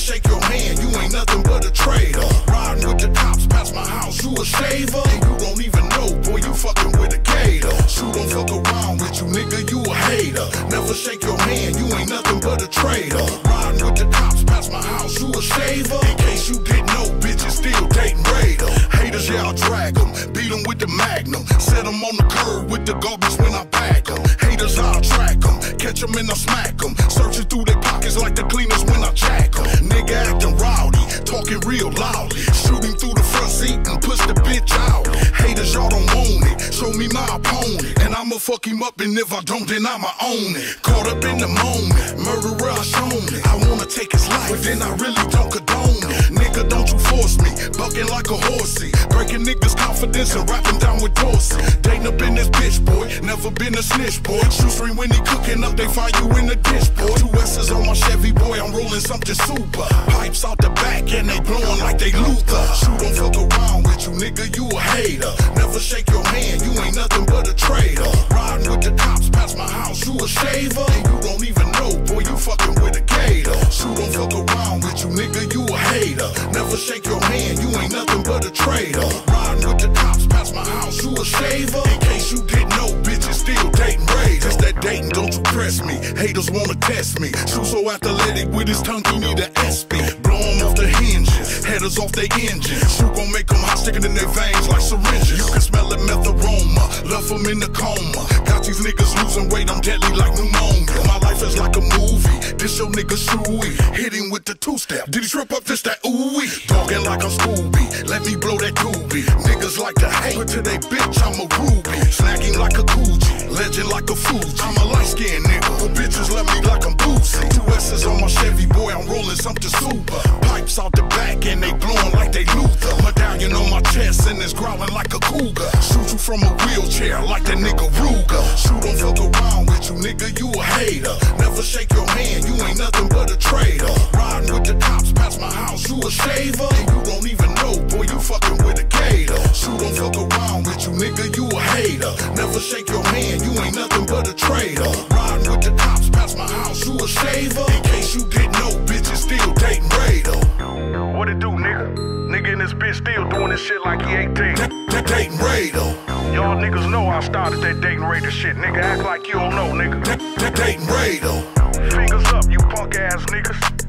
shake your hand, you ain't nothing but a traitor. Riding with the cops past my house, you a shaver. And you don't even know, boy, you fucking with a gator. Shoot don't fuck around with you, nigga, you a hater. Never shake your hand, you ain't nothing but a traitor. Riding with the cops past my house, you a shaver. In case you didn't know, bitches still Dayton Raider. Haters, yeah, I'll drag them, beat them with the magnum. Set them on the curb with the garbage when I acting rowdy, talking real loudly. Shooting through the front seat and push the bitch out. Haters, y'all don't want it. Show me my opponent, and I'ma fuck him up. And if I don't, then I'ma own it. Caught up in the moment, murderer, I shown it. I wanna take his life, but then I really don't condone it. Nigga, don't you force me, bucking like a horsey. Breaking niggas' confidence and rapping down with Dorsey. Dayton up in this bitch, boy. Never been a snitch, boy. Shoestring when they cooking up, they find you in the dish, boy. Two S's on my Chevy, boy. I'm rolling something super. Pipes out the back and they blowing like they Luther. Shoot don't fuck around with you, nigga. You a hater. Never shake your hand, you ain't nothing but a traitor. Riding with the cops past my house, you a shaver. And you don't even know, boy. You fucking with a gator. Shoot don't fuck around with you, nigga. You a hater. Never shake your hand, you ain't nothing but a traitor. Riding with the cops past my house, you a shaver. In case you didn't know, bitches still Dayton raiders. That Dayton, don't you press me. Haters wanna test me. Shoot so athletic with his tongue, he need an SP. Blow him off the hinges, headers off their engines. Shoot gon' make them hot, sticking in their veins like syringes. You can smell the meth aroma, left them in the coma. Got these niggas losing weight, I'm deadly like pneumonia. My life is like a movie, this your nigga Shuey. Hit him with the two step, did he trip up this that wee? Talking like I'm Scooby, let me blow that doobie. Niggas like to hate, but to they bitch, I'm a ruby. Snacking like a Gucci, legend like a fool. I'm a light skinned nigga, but bitches love me like I'm Boosie. Two S's on my Chevy, boy, I'm rolling something super. Pipes out the back and they blowing like they Luther. Medallion on my chest and it's growling like a cougar. Shoot you from a wheelchair like that nigga Ruger. Shoot don't fuck around with you, nigga, you a hater. Never shake your hand, you ain't nothing but a traitor. Riding with the cops past my house, you a shaver. And you don't even know, boy, you fucking with a gator. Shoot don't fuck around with you, nigga, you a hater. Never shake your hand, you it do, nigga? Nigga in this bitch still doing this shit like he 18. Da- Dayton Raider. Y'all niggas know I started that Dayton raider shit, nigga. Act like you don't know, nigga. Da- da- Dayton Raider. Fingers up, you punk ass niggas.